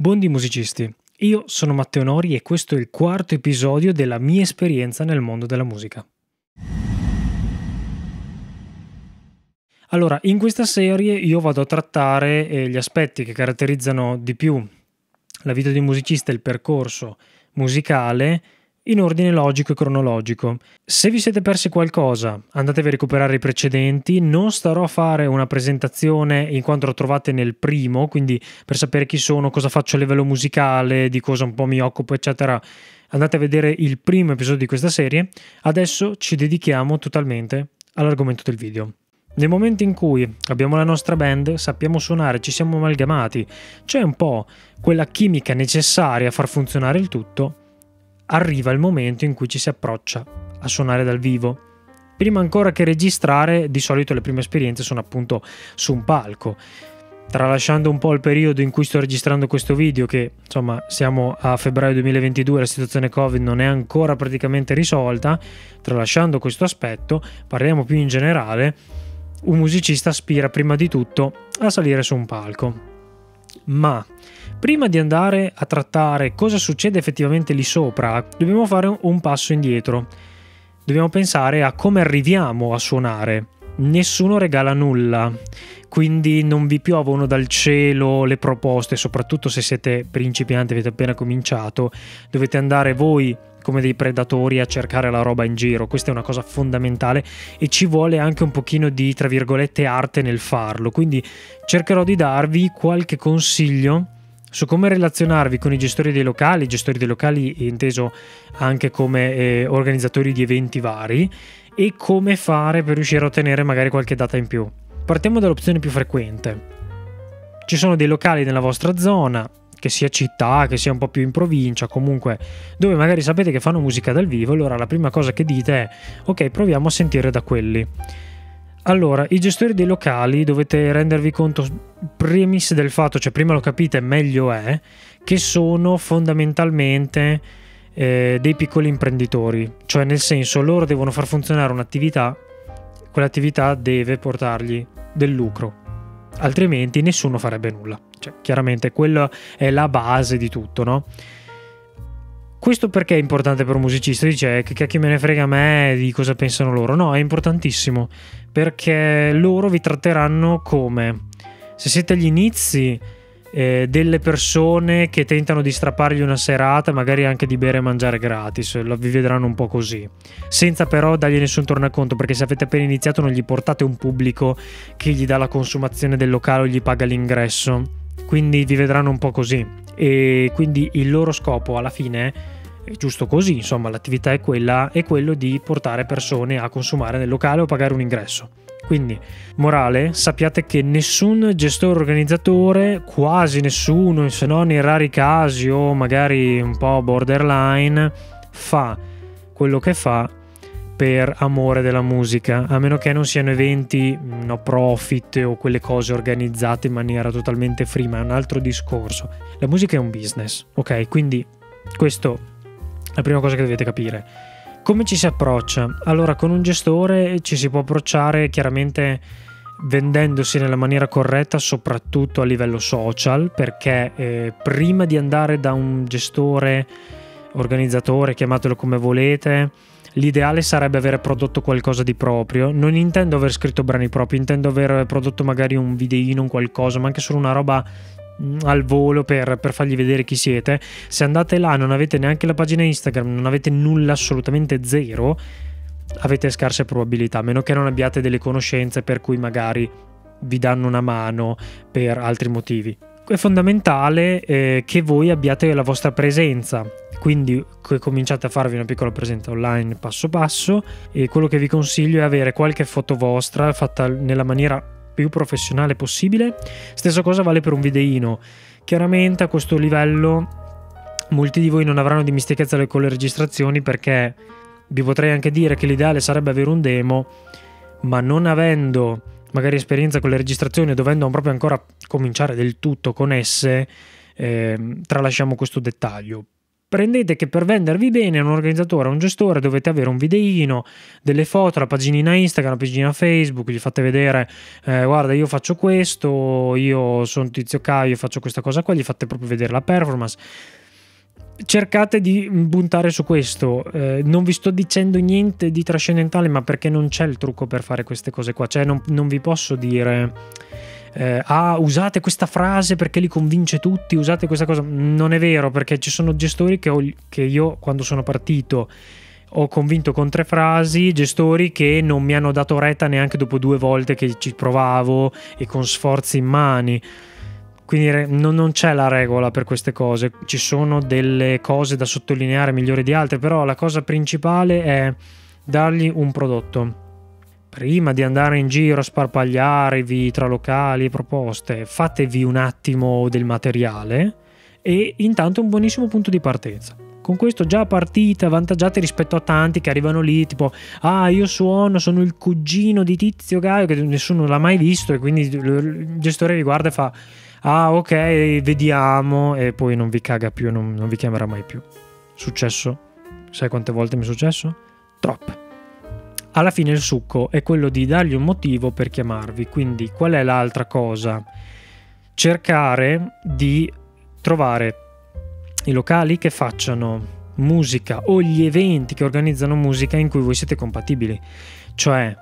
Buondì musicisti, io sono Matteo Nori e questo è il quarto episodio della mia esperienza nel mondo della musica. Allora, in questa serie io vado a trattare eh, gli aspetti che caratterizzano di più la vita di un musicista e il percorso musicale in ordine logico e cronologico. Se vi siete persi qualcosa, andatevi a recuperare i precedenti. Non starò a fare una presentazione in quanto lo trovate nel primo, quindi per sapere chi sono, cosa faccio a livello musicale, di cosa un po' mi occupo, eccetera. Andate a vedere il primo episodio di questa serie. Adesso ci dedichiamo totalmente all'argomento del video. Nel momento in cui abbiamo la nostra band, sappiamo suonare, ci siamo amalgamati, c'è un po' quella chimica necessaria a far funzionare il tutto, arriva il momento in cui ci si approccia a suonare dal vivo. Prima ancora che registrare, di solito le prime esperienze sono appunto su un palco. Tralasciando un po' il periodo in cui sto registrando questo video, che insomma siamo a febbraio 2022, la situazione Covid non è ancora praticamente risolta, tralasciando questo aspetto, parliamo più in generale, un musicista aspira prima di tutto a salire su un palco. Ma prima di andare a trattare cosa succede effettivamente lì sopra, dobbiamo fare un passo indietro. Dobbiamo pensare a come arriviamo a suonare. Nessuno regala nulla, quindi non vi piovono dal cielo le proposte, soprattutto se siete principianti, avete appena cominciato, dovete andare voi come dei predatori a cercare la roba in giro. Questa è una cosa fondamentale e ci vuole anche un pochino di, tra virgolette, arte nel farlo. Quindi cercherò di darvi qualche consiglio su come relazionarvi con i gestori dei locali, gestori dei locali inteso anche come eh, organizzatori di eventi vari e come fare per riuscire a ottenere magari qualche data in più. Partiamo dall'opzione più frequente. Ci sono dei locali nella vostra zona, che sia città, che sia un po' più in provincia, comunque dove magari sapete che fanno musica dal vivo, allora la prima cosa che dite è ok, proviamo a sentire da quelli. Allora, i gestori dei locali dovete rendervi conto, premis del fatto, cioè prima lo capite meglio è, che sono fondamentalmente eh, dei piccoli imprenditori, cioè nel senso loro devono far funzionare un'attività, quell'attività deve portargli del lucro, altrimenti nessuno farebbe nulla. Cioè, chiaramente quella è la base di tutto, no? Questo perché è importante per un musicista? Dice eh, che cacchio me ne frega a me di cosa pensano loro. No, è importantissimo perché loro vi tratteranno come se siete agli inizi eh, delle persone che tentano di strappargli una serata, magari anche di bere e mangiare gratis, vi vedranno un po' così, senza però dargli nessun tornaconto, perché se avete appena iniziato non gli portate un pubblico che gli dà la consumazione del locale o gli paga l'ingresso quindi vi vedranno un po' così e quindi il loro scopo alla fine è giusto così, insomma l'attività è quella, è quello di portare persone a consumare nel locale o pagare un ingresso. Quindi, morale, sappiate che nessun gestore organizzatore, quasi nessuno, se non in rari casi o magari un po' borderline, fa quello che fa per amore della musica, a meno che non siano eventi no profit o quelle cose organizzate in maniera totalmente free, ma è un altro discorso. La musica è un business, ok? Quindi questo è la prima cosa che dovete capire. Come ci si approccia? Allora, con un gestore ci si può approcciare chiaramente vendendosi nella maniera corretta, soprattutto a livello social, perché eh, prima di andare da un gestore, organizzatore, chiamatelo come volete, L'ideale sarebbe aver prodotto qualcosa di proprio. Non intendo aver scritto brani propri, intendo aver prodotto magari un videino, un qualcosa, ma anche solo una roba mm, al volo per, per, fargli vedere chi siete. Se andate là non avete neanche la pagina Instagram, non avete nulla, assolutamente zero, avete scarse probabilità, a meno che non abbiate delle conoscenze per cui magari vi danno una mano per altri motivi. È fondamentale eh, che voi abbiate la vostra presenza quindi cominciate a farvi una piccola presenza online passo passo e quello che vi consiglio è avere qualche foto vostra fatta nella maniera più professionale possibile. Stessa cosa vale per un videino. Chiaramente a questo livello molti di voi non avranno dimestichezza con le registrazioni perché vi potrei anche dire che l'ideale sarebbe avere un demo, ma non avendo magari esperienza con le registrazioni dovendo proprio ancora cominciare del tutto con esse, eh, tralasciamo questo dettaglio prendete che per vendervi bene un organizzatore, un gestore dovete avere un videino, delle foto, la paginina Instagram, la paginina Facebook, gli fate vedere eh, guarda io faccio questo, io sono Tizio Caio, faccio questa cosa qua, gli fate proprio vedere la performance. Cercate di puntare su questo, eh, non vi sto dicendo niente di trascendentale ma perché non c'è il trucco per fare queste cose qua, cioè non, non vi posso dire eh, ah, usate questa frase perché li convince tutti, usate questa cosa. Non è vero, perché ci sono gestori che, ho, che io quando sono partito ho convinto con tre frasi, gestori che non mi hanno dato retta neanche dopo due volte che ci provavo e con sforzi in mani. Quindi non, non, c'è la regola per queste cose, ci sono delle cose da sottolineare migliori di altre, però la cosa principale è dargli un prodotto prima di andare in giro a sparpagliarvi tra locali e proposte, fatevi un attimo del materiale e intanto un buonissimo punto di partenza. Con questo già partite avvantaggiate rispetto a tanti che arrivano lì tipo ah io suono, sono il cugino di Tizio Gaio che nessuno l'ha mai visto e quindi il gestore vi guarda e fa ah ok vediamo e poi non vi caga più, non, non vi chiamerà mai più. Successo? Sai quante volte mi è successo? Troppe alla fine il succo è quello di dargli un motivo per chiamarvi. Quindi qual è l'altra cosa? Cercare di trovare i locali che facciano musica o gli eventi che organizzano musica in cui voi siete compatibili. Cioè,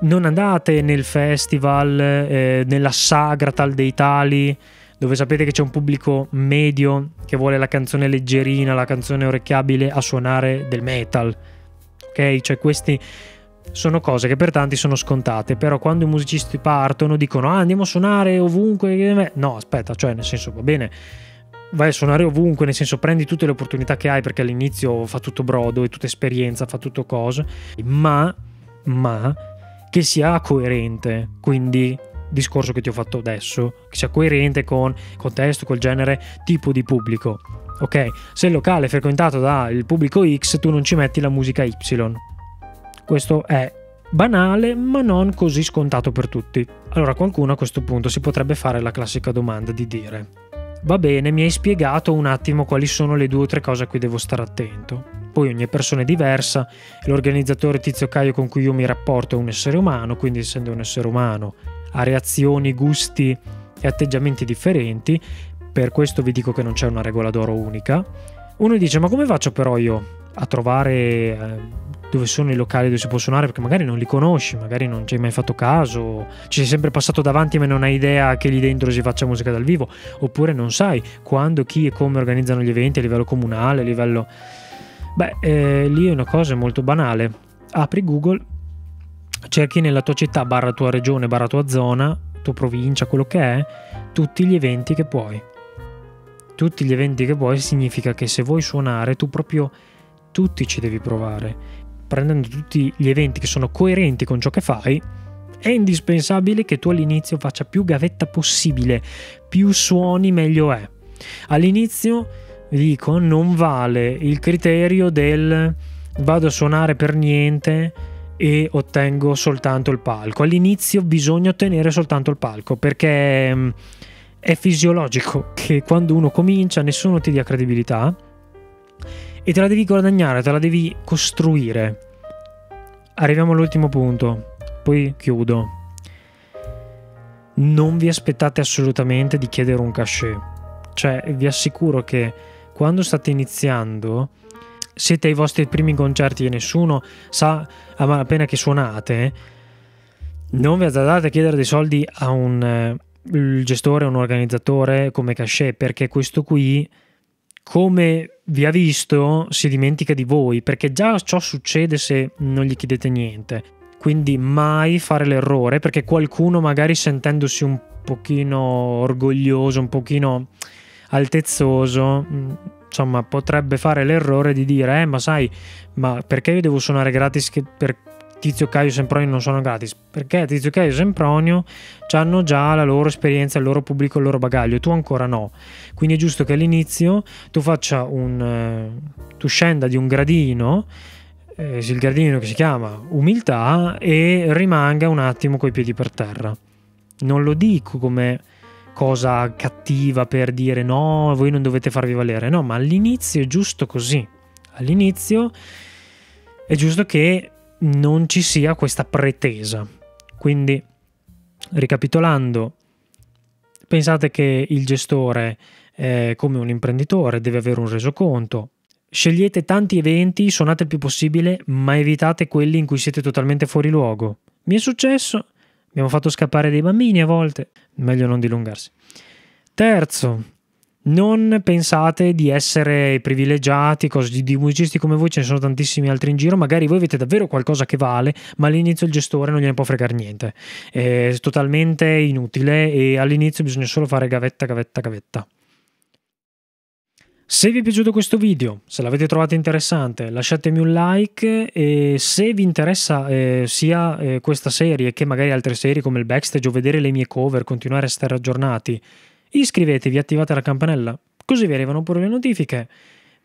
non andate nel festival, eh, nella sagra tal dei tali, dove sapete che c'è un pubblico medio che vuole la canzone leggerina, la canzone orecchiabile a suonare del metal. Ok? Cioè, questi sono cose che per tanti sono scontate, però quando i musicisti partono dicono ah, andiamo a suonare ovunque, no aspetta, cioè nel senso va bene, vai a suonare ovunque, nel senso prendi tutte le opportunità che hai perché all'inizio fa tutto brodo, è tutta esperienza, fa tutto cosa, ma, ma che sia coerente, quindi discorso che ti ho fatto adesso, che sia coerente con contesto, col genere, tipo di pubblico. Ok, se il locale è frequentato dal pubblico X, tu non ci metti la musica Y, questo è banale ma non così scontato per tutti. Allora qualcuno a questo punto si potrebbe fare la classica domanda di dire va bene, mi hai spiegato un attimo quali sono le due o tre cose a cui devo stare attento. Poi ogni persona è diversa, l'organizzatore Tizio Caio con cui io mi rapporto è un essere umano, quindi essendo un essere umano ha reazioni, gusti e atteggiamenti differenti, per questo vi dico che non c'è una regola d'oro unica. Uno dice ma come faccio però io a trovare eh, dove sono i locali dove si può suonare? Perché magari non li conosci, magari non ci hai mai fatto caso, ci sei sempre passato davanti ma non hai idea che lì dentro si faccia musica dal vivo, oppure non sai quando, chi e come organizzano gli eventi a livello comunale, a livello... Beh, eh, lì è una cosa molto banale. Apri Google, cerchi nella tua città, barra tua regione, barra tua zona, tua provincia, quello che è, tutti gli eventi che puoi. Tutti gli eventi che puoi significa che se vuoi suonare tu proprio tutti ci devi provare prendendo tutti gli eventi che sono coerenti con ciò che fai, è indispensabile che tu all'inizio faccia più gavetta possibile, più suoni meglio è. All'inizio dico non vale il criterio del vado a suonare per niente e ottengo soltanto il palco. All'inizio bisogna ottenere soltanto il palco perché mm, è fisiologico che quando uno comincia nessuno ti dia credibilità e te la devi guadagnare, te la devi costruire. Arriviamo all'ultimo punto, poi chiudo. Non vi aspettate assolutamente di chiedere un cachet. Cioè, vi assicuro che quando state iniziando, siete ai vostri primi concerti e nessuno sa appena che suonate, non vi azzardate a chiedere dei soldi a un eh, gestore, a un organizzatore come cachet, perché questo qui come vi ha visto si dimentica di voi, perché già ciò succede se non gli chiedete niente. Quindi mai fare l'errore, perché qualcuno magari sentendosi un pochino orgoglioso, un pochino altezzoso, mm, insomma, potrebbe fare l'errore di dire, eh, ma sai, ma perché io devo suonare gratis per Tizio Caio Sempronio non sono gratis perché Tizio Caio Sempronio hanno già la loro esperienza, il loro pubblico, il loro bagaglio, tu ancora no. Quindi è giusto che all'inizio tu faccia un eh, tu scenda di un gradino, eh, il gradino che si chiama umiltà e rimanga un attimo coi piedi per terra. Non lo dico come cosa cattiva per dire no, voi non dovete farvi valere. No, ma all'inizio è giusto così. All'inizio è giusto che non ci sia questa pretesa. Quindi, ricapitolando, pensate che il gestore è come un imprenditore, deve avere un resoconto. Scegliete tanti eventi, suonate il più possibile, ma evitate quelli in cui siete totalmente fuori luogo. Mi è successo, abbiamo fatto scappare dei bambini a volte, meglio non dilungarsi. Terzo, non pensate di essere privilegiati, cose di musicisti come voi ce ne sono tantissimi altri in giro, magari voi avete davvero qualcosa che vale, ma all'inizio il gestore non gliene può fregare niente. È totalmente inutile e all'inizio bisogna solo fare gavetta, gavetta, gavetta. Se vi è piaciuto questo video, se l'avete trovato interessante, lasciatemi un like e se vi interessa eh, sia eh, questa serie che magari altre serie come il backstage o vedere le mie cover, continuare a stare aggiornati, iscrivetevi, attivate la campanella, così vi arrivano pure le notifiche.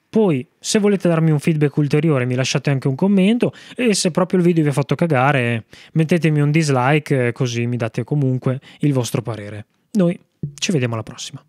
Poi, se volete darmi un feedback ulteriore, mi lasciate anche un commento e se proprio il video vi ha fatto cagare, mettetemi un dislike così mi date comunque il vostro parere. Noi ci vediamo alla prossima.